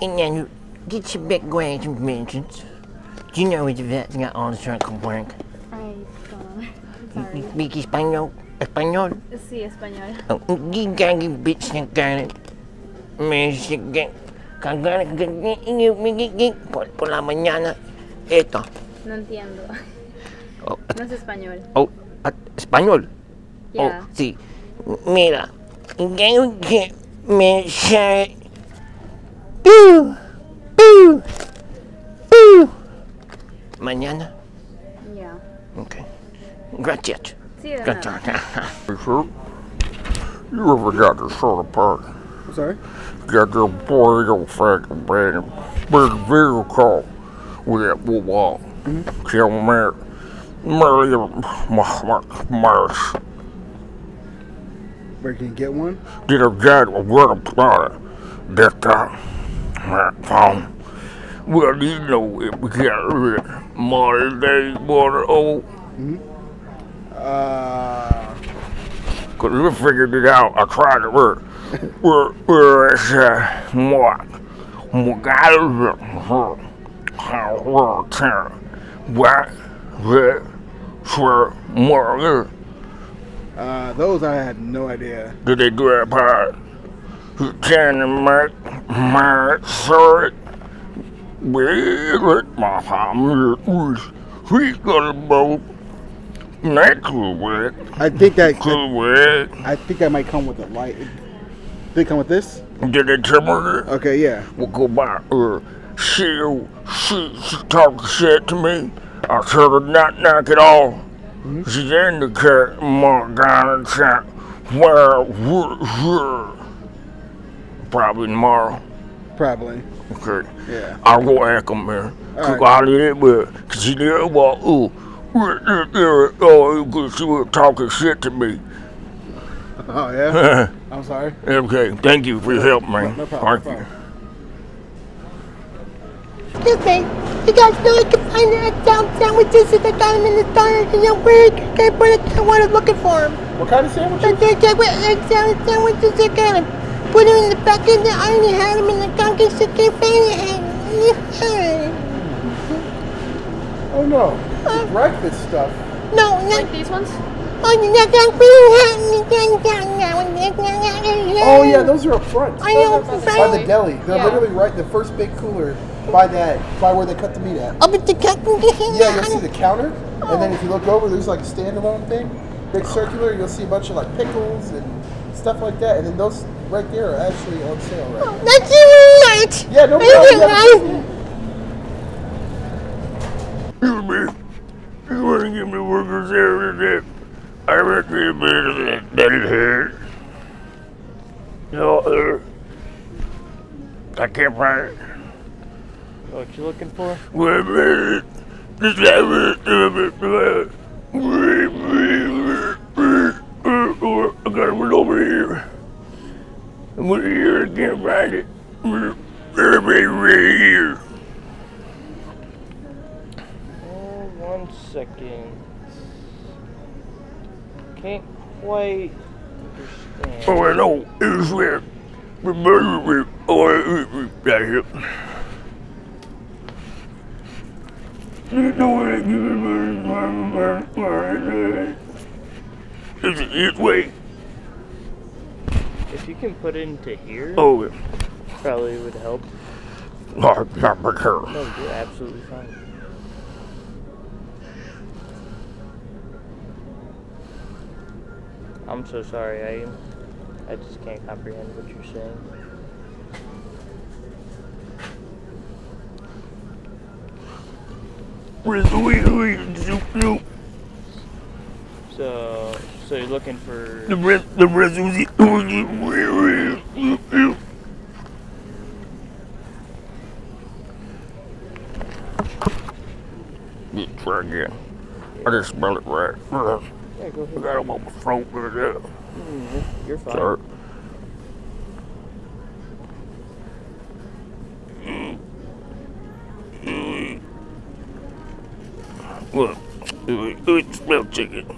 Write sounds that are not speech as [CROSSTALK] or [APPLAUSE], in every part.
And then get your big grades and mentions. Do you know where the vet's got all the work? I don't know. You speak Espanol? Espanol? Sí, español. Oh, you gotta get bitch na cara. Me sigue. Cagana que por, por la mañana. Esto. No entiendo. Oh, [LAUGHS] No es español. oh, ah, español. Yeah. Oh, sí. Mira. Quiero que me. ¡Pu! ¡Pu! ¡Pu! Mañana. Yeah. Ok. Gracias. Sí, de. Gracias. [LAUGHS] You ever got the soda park? I'm sorry? Got your boy your fucking big, big vehicle with that wall. Mm-hmm. Kill me. Mary, Marsh. Where can you get one? Did a guy with a planet. That time. That. Well, you know, we got rid of modern day water, oh, Uh, Cause we figured it out. I tried it. We're, we're, we're, uh, what? What? How, what, what, what, swear, more, uh, those I had no idea. did they do that part? Can my, my, sorry, with my family, we got a boat. Not cool with, I think that could with. I think that might come with a light. They come with this? Did it tell me that? Okay, yeah. We'll go by her. She, she, she talked shit to me. I told her not knock it off. Mm-hmm. She's in the cat, my God, not. Where, where, where? Probably tomorrow. Probably. Okay. Yeah. I'll go ask him, man. Cause Alright. I did but cause she did well, ooh. Oh, cause she was talking shit to me. Oh [LAUGHS] yeah. I'm sorry. okay, thank you for your help, man. No problem. Thank no you. problem. Excuse me, you guys know I can find a down sandwiches if I got them in the store. You know where I put it? I was looking for them. What kind of sandwich? I think I went egg salad sandwiches. I got them. Put them in the back packet. I already had them in the garbage. I can't find it. Oh no. Breakfast stuff. No, Like not. these ones? Oh, you got that. Oh yeah, those are up front. I know. By the deli. They're Yeah. literally right the first big cooler by that by where they cut the meat at. Oh, up at the captain. Yeah, you'll see the counter, and then oh. if you look over, there's like a standalone thing, big circular. You'll see a bunch of like pickles and stuff like that, and then those right there are actually on sale right now. That's even right. Yeah, no Thank problem. you, Yeah. Excuse me. You want to give me workers there that I reckon a bit of that that here. No, uh, I can't find it. What you looking for? Wait a minute. Just have it. I got it over here. I'm over here. I can't find it. Everybody right here. Oh, one second. Can't quite understand. Oh, I know. It was where. Oh, I right here. You know what I give it? It's wait. If you can put it into here, Oh, probably would help. Oh. No, you're absolutely fine. I'm so sorry. I I just can't comprehend what you're saying. Where's the wee wee zoop zoop? So, so you're looking for The rest, the rest was it. Zoop zoop. Yeah, try again. I just smell it right. Yeah, go ahead. got them on my throat. Mm, You're fine. Sorry. Look, it, it smell chicken.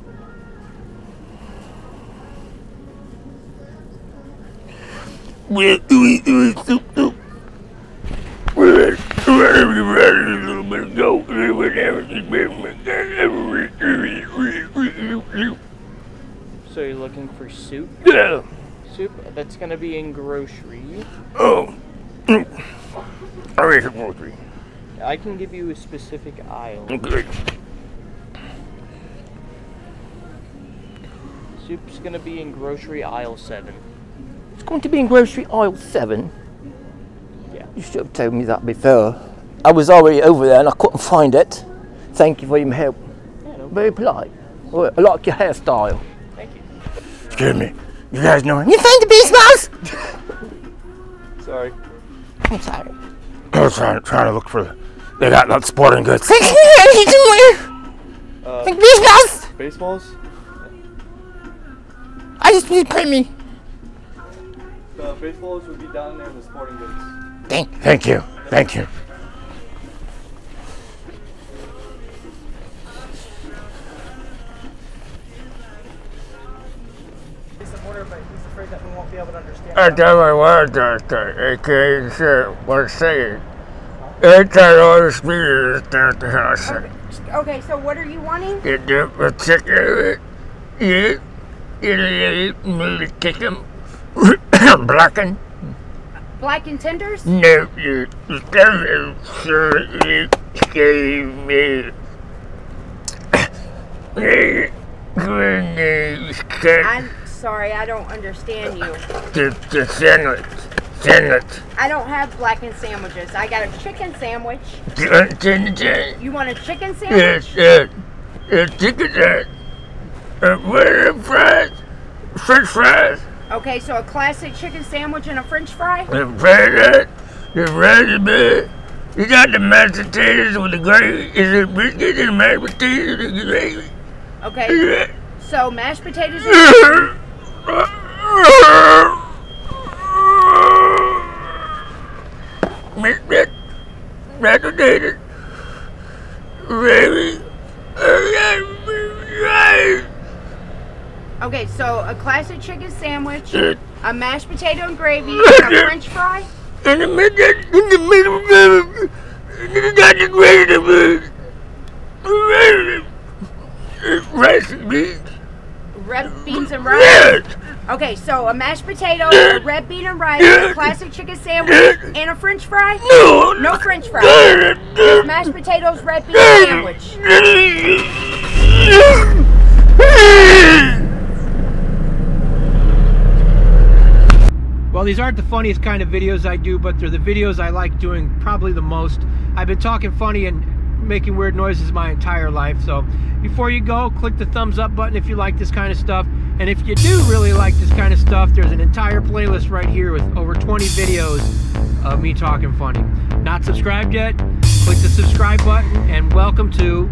So you're looking for soup? Yeah. Soup? That's gonna be in grocery. Oh. I grocery. I can give you a specific aisle. Okay. Soup's gonna be in grocery aisle seven. It's going to be in grocery aisle seven. Yeah. You should have told me that before. I was already over there and I couldn't find it. Thank you for your help. Yeah, no, Very polite. Well, I like your hairstyle. thank you. Excuse me. You guys know You found the beast mouse? Sorry. I'm sorry. I was trying, trying to look for the. They got that sporting goods. Thank you, somewhere. Uh, Thank beast mouse. baseballs? I just need to pay me. The baseballs would be down there in the sporting goods. Thank Thank you. Thank you. I tell my wife that I can't say what I say. I tell all the speakers down the house. Okay, so what are you wanting? You do a chicken. You, you, you, you kick them. Blackened. [LAUGHS] Black and tenders? No, you don't you gave me. [COUGHS] I'm sorry, I don't understand you. the, the sandwich. Sandwich. I don't have blackened sandwiches. I got a chicken sandwich. Yes, You want a chicken sandwich? yes. Uh, chicken that. Uh, what are the fries? French fries. Okay, so a classic chicken sandwich and a french fry? The fries, the raspberry. You got the mashed potatoes with the gravy. Is it biscuit and mashed potatoes with the gravy? Okay, so mashed potatoes and Mashed potatoes. Gravy. Okay, so a classic chicken sandwich, Uh, a mashed potato and gravy, and [LAUGHS] a french fry? In the middle, in the middle of the, you got the gravy. Rice and beans. Red beans and rice? Yes. Okay, so a mashed potato, a red bean and rice, a classic chicken sandwich, and a french fry? No. No french fry. Just mashed potatoes, red bean sandwich. Well, these aren't the funniest kind of videos I do, but they're the videos I like doing probably the most. I've been talking funny and making weird noises my entire life. So before you go, click the thumbs up button if you like this kind of stuff. And if you do really like this kind of stuff, there's an entire playlist right here with over 20 videos of me talking funny. Not subscribed yet? Click the subscribe button and welcome to